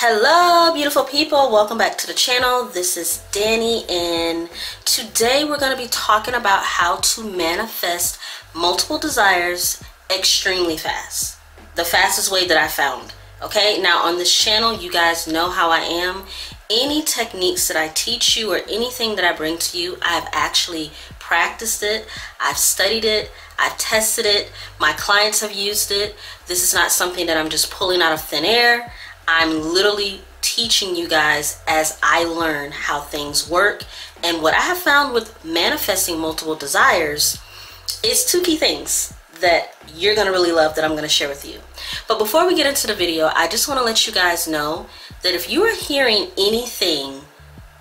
Hello beautiful people, welcome back to the channel. This is Dani and today we're going to be talking about how to manifest multiple desires extremely fast. The fastest way that I found. Okay, now on this channel you guys know how I am. Any techniques that I teach you or anything that I bring to you, I've actually practiced it, I've studied it, I've tested it, my clients have used it. This is not something that I'm just pulling out of thin air. I'm literally teaching you guys as I learn how things work. And what I have found with manifesting multiple desires is two key things that you're going to really love that I'm going to share with you. But before we get into the video, I just want to let you guys know that if you are hearing anything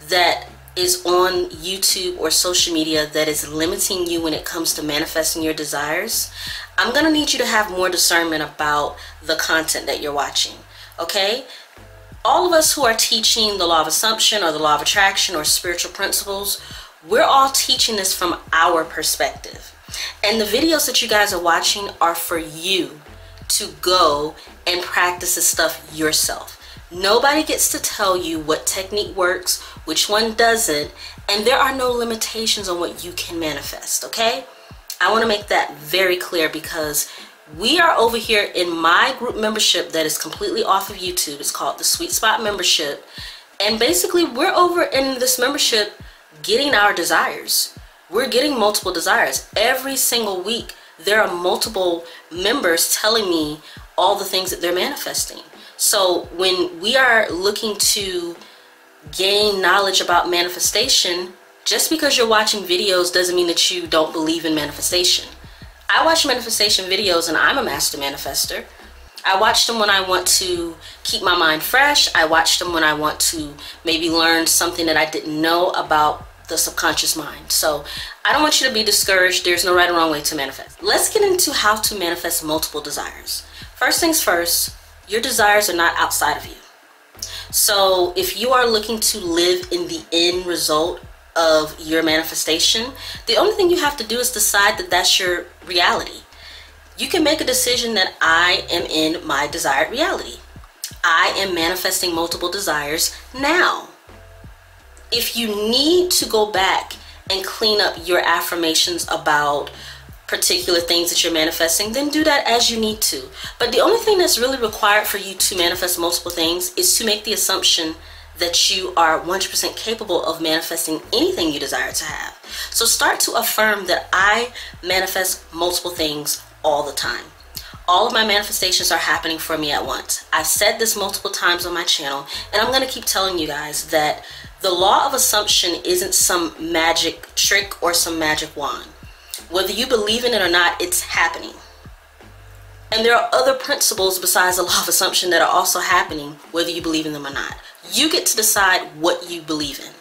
that is on YouTube or social media that is limiting you when it comes to manifesting your desires, I'm going to need you to have more discernment about the content that you're watching okay? All of us who are teaching the law of assumption or the law of attraction or spiritual principles, we're all teaching this from our perspective. And the videos that you guys are watching are for you to go and practice this stuff yourself. Nobody gets to tell you what technique works, which one doesn't, and there are no limitations on what you can manifest, okay? I want to make that very clear because we are over here in my group membership that is completely off of YouTube. It's called the Sweet Spot membership. And basically we're over in this membership getting our desires. We're getting multiple desires. Every single week there are multiple members telling me all the things that they're manifesting. So when we are looking to gain knowledge about manifestation, just because you're watching videos doesn't mean that you don't believe in manifestation. I watch manifestation videos and I'm a master manifester. I watch them when I want to keep my mind fresh. I watch them when I want to maybe learn something that I didn't know about the subconscious mind. So I don't want you to be discouraged. There's no right or wrong way to manifest. Let's get into how to manifest multiple desires. First things first, your desires are not outside of you. So if you are looking to live in the end result of your manifestation, the only thing you have to do is decide that that's your reality. You can make a decision that I am in my desired reality. I am manifesting multiple desires now. If you need to go back and clean up your affirmations about particular things that you're manifesting, then do that as you need to. But the only thing that's really required for you to manifest multiple things is to make the assumption that you are 100% capable of manifesting anything you desire to have. So start to affirm that I manifest multiple things all the time. All of my manifestations are happening for me at once. I've said this multiple times on my channel, and I'm going to keep telling you guys that the law of assumption isn't some magic trick or some magic wand. Whether you believe in it or not, it's happening. And there are other principles besides the law of assumption that are also happening, whether you believe in them or not. You get to decide what you believe in.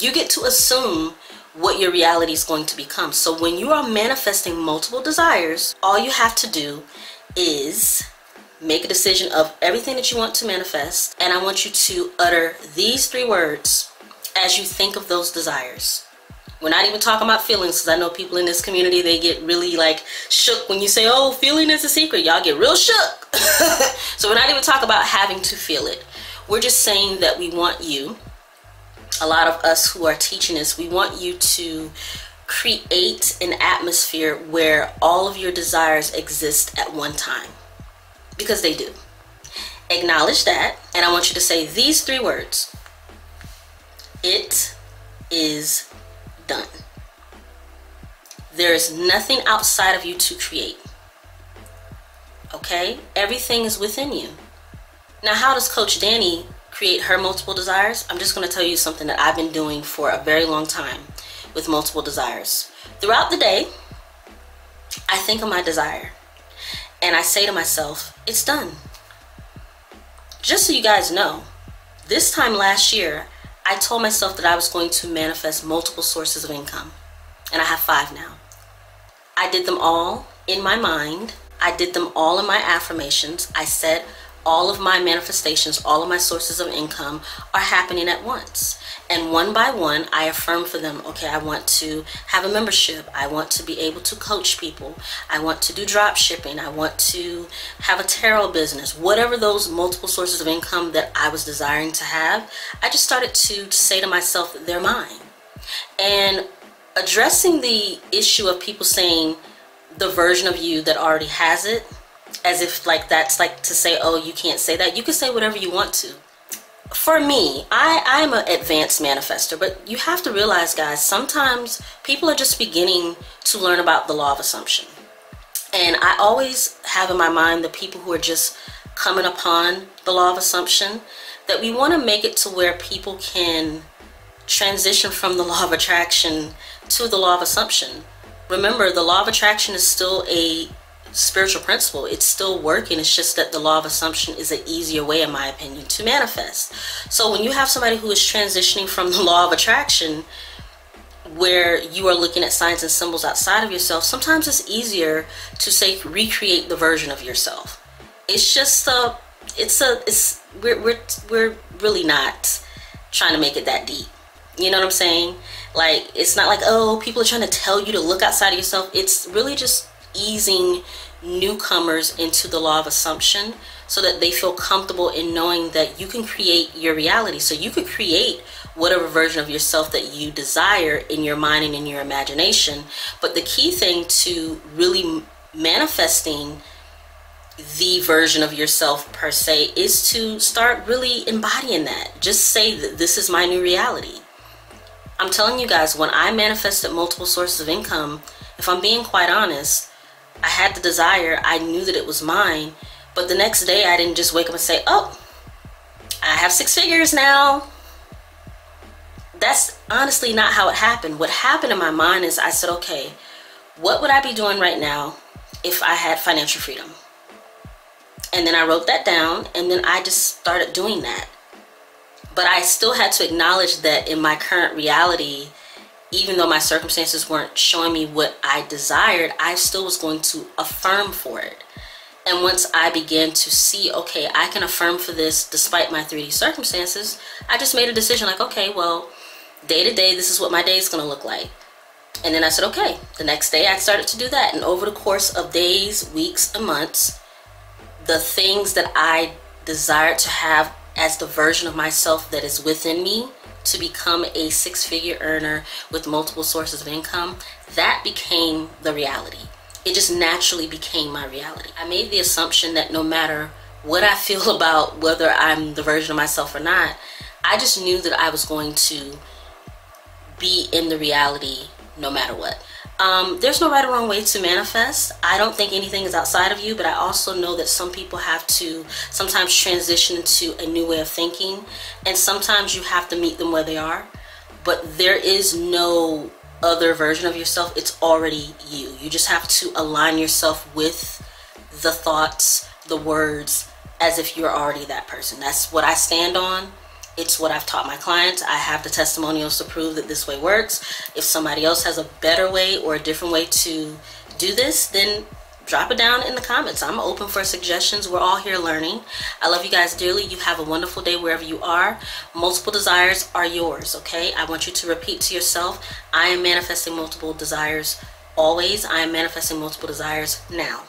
You get to assume what your reality is going to become. So when you are manifesting multiple desires, all you have to do is make a decision of everything that you want to manifest. And I want you to utter these three words as you think of those desires. We're not even talking about feelings because I know people in this community, they get really like shook when you say, oh, feeling is a secret. Y'all get real shook. so we're not even talking about having to feel it. We're just saying that we want you, a lot of us who are teaching this, we want you to create an atmosphere where all of your desires exist at one time. Because they do. Acknowledge that, and I want you to say these three words. It is done. There is nothing outside of you to create. Okay? Everything is within you. Now, how does Coach Dani create her multiple desires? I'm just going to tell you something that I've been doing for a very long time with multiple desires. Throughout the day, I think of my desire and I say to myself, it's done. Just so you guys know, this time last year, I told myself that I was going to manifest multiple sources of income, and I have five now. I did them all in my mind. I did them all in my affirmations. I said all of my manifestations, all of my sources of income are happening at once. And one by one, I affirm for them, okay, I want to have a membership. I want to be able to coach people. I want to do drop shipping. I want to have a tarot business. Whatever those multiple sources of income that I was desiring to have, I just started to say to myself, they're mine. And addressing the issue of people saying the version of you that already has it, as if like that's like to say, oh, you can't say that. You can say whatever you want to for me, I, I'm an advanced manifester, but you have to realize, guys, sometimes people are just beginning to learn about the law of assumption. And I always have in my mind the people who are just coming upon the law of assumption that we want to make it to where people can transition from the law of attraction to the law of assumption. Remember, the law of attraction is still a spiritual principle. It's still working. It's just that the law of assumption is an easier way, in my opinion, to manifest. So when you have somebody who is transitioning from the law of attraction, where you are looking at signs and symbols outside of yourself, sometimes it's easier to say recreate the version of yourself. It's just a, it's a, it's we're we're we're really not trying to make it that deep. You know what I'm saying? Like it's not like oh people are trying to tell you to look outside of yourself. It's really just easing newcomers into the law of assumption so that they feel comfortable in knowing that you can create your reality. So you could create whatever version of yourself that you desire in your mind and in your imagination. But the key thing to really manifesting the version of yourself per se is to start really embodying that. Just say that this is my new reality. I'm telling you guys, when I manifested multiple sources of income, if I'm being quite honest, I had the desire, I knew that it was mine, but the next day I didn't just wake up and say, oh, I have six figures now. That's honestly not how it happened. What happened in my mind is I said, okay, what would I be doing right now if I had financial freedom? And then I wrote that down and then I just started doing that. But I still had to acknowledge that in my current reality, even though my circumstances weren't showing me what I desired, I still was going to affirm for it. And once I began to see, okay, I can affirm for this despite my 3D circumstances, I just made a decision like, okay, well, day to day, this is what my day is going to look like. And then I said, okay, the next day I started to do that. And over the course of days, weeks, and months, the things that I desired to have as the version of myself that is within me to become a six figure earner with multiple sources of income, that became the reality. It just naturally became my reality. I made the assumption that no matter what I feel about whether I'm the version of myself or not, I just knew that I was going to be in the reality no matter what. Um, there's no right or wrong way to manifest. I don't think anything is outside of you, but I also know that some people have to sometimes transition into a new way of thinking, and sometimes you have to meet them where they are. But there is no other version of yourself. It's already you. You just have to align yourself with the thoughts, the words, as if you're already that person. That's what I stand on. It's what I've taught my clients. I have the testimonials to prove that this way works. If somebody else has a better way or a different way to do this, then drop it down in the comments. I'm open for suggestions. We're all here learning. I love you guys dearly. You have a wonderful day wherever you are. Multiple desires are yours, okay? I want you to repeat to yourself, I am manifesting multiple desires always. I am manifesting multiple desires now.